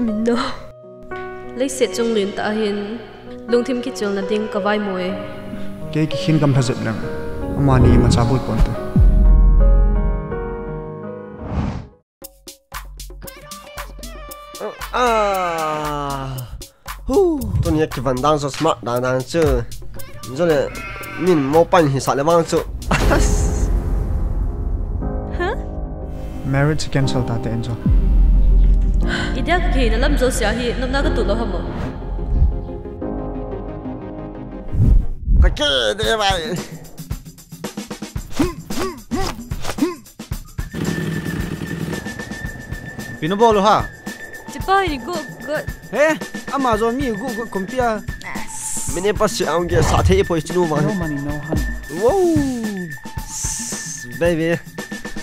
mình đâu. Lấy sẽ chung liền ta hiền. Lung thêm cái chung là tiếng cả vai mồi. Cái cái khiến cầm hazard lang ama ni mà sabot pon to à hu tôi nhớ cái vấn đang so smart đang đang chứ rồi là mình mua bánh thì sao lại mang chứ marriage cancel ta te enjo Idea kita kiri dalam jauh siapa ini, nama kita tulah hamu. ke deh bai. Pino bolu ha? Cepat ini gu gu. Eh, ama zaman mi gu gu kumpia. Mene pas siang dia sate ipo istinu mana? Wow, baby.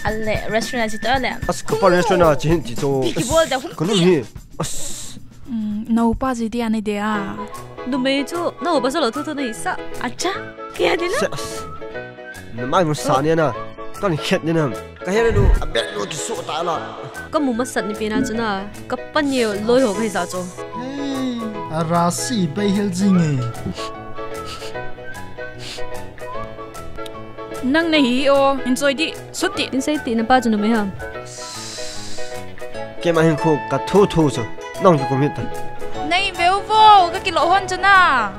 Alle restaurant si to le as couple restaurant chỉ chỉ cho ki bol da hum cái gì no pa gì đi anh đi à nó mấy chỗ nó ở bao giờ là thôi thôi này sao acha ki adi na nó mai một sáng nè nè con khét nè nè cái này nó à bé nó chỉ số tài là có một mắt sạch như bên nào chứ nào có bao nhiêu lôi hồ hay sao cho Rasi bay hel zinge. Nang na hi o enjoy đi. Xuất đi. In say tiền nó bao nhiêu nó mới hầm cái mà hình khu cả thu thu rồi. Nong công việc nay véo vô cái kỳ lộ hôn chân à.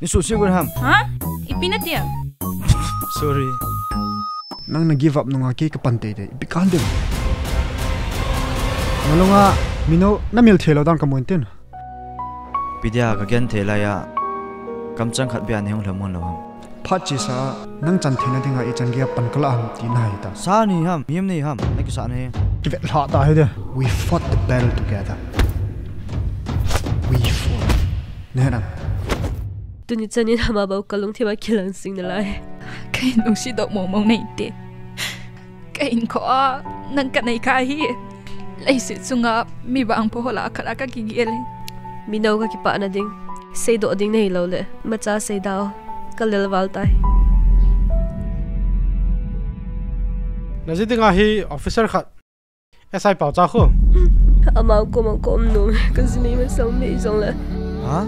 Ni su sigur ham. hả? Ipinat dia Sorry. nang na give up nunga ke ka pante de bi kan dem nalonga mino na mil thelo dan ka mointen Pidia ka gen the la ya. Kam chang khat bian heng lamon lo ham. phat chi sa nang chan thena dinga e chan gia pan kala ham ti nai ta Sa ni ham, yem ni ham. Nak sa ne. ki vet la ta he de we fought the battle together we fought nè nè tu ni chân nhỉ à bảo kalung lông thì bà kia lần sinh lại cái nụ sĩ độ mồ mông này đi cái khó nang cái này khai hi lấy sự sung up mi bang po hola khara ka ki gel mình đâu có cái bạn nào đinh xây độ đinh này lâu lệ mà cha xây đào cái lele vào tay Nazi tinga hi officer khat. SI pau cha khu. ama ko mang ko nung kasi ni mà sống mỹ giống là Ha?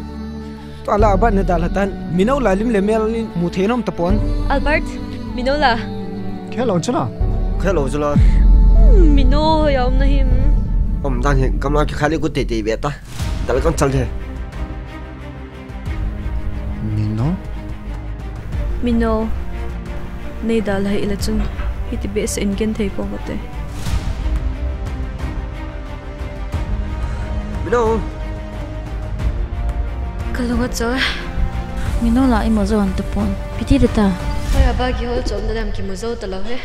to ala ba ne dal hatan minau la lim le mel ni mu thenom tapon Albert mình đâu là ke lo chana cái lỗ rồi mình đâu hiểu không him ông đang hiện cầm lại cái khai của tệ tệ bé ta. Tại con chân thế mino? Đâu nay đã là hệ là chân hít thì bé sẽ ingin thấy vậy mình đâu cái lúc đó mino la imo zo an tapon piti de ta thôi à ba kia hỗ trợ nó làm kim mùa dâu tao hết